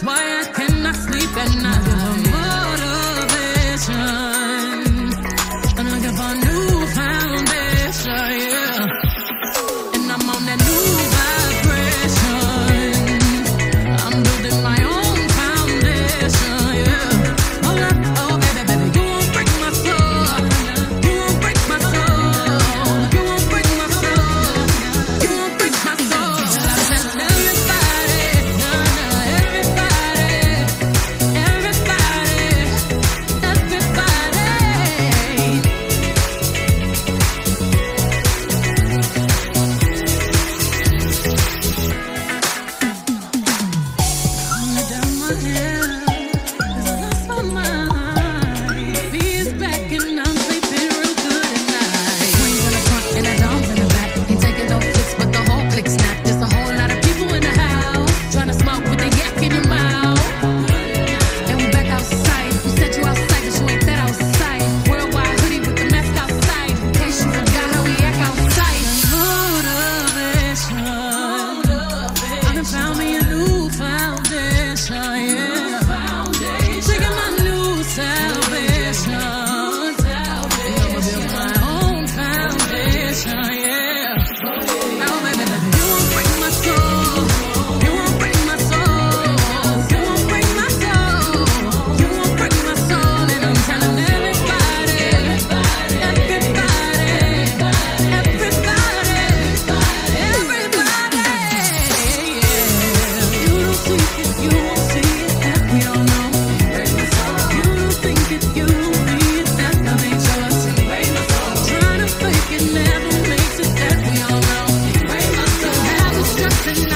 My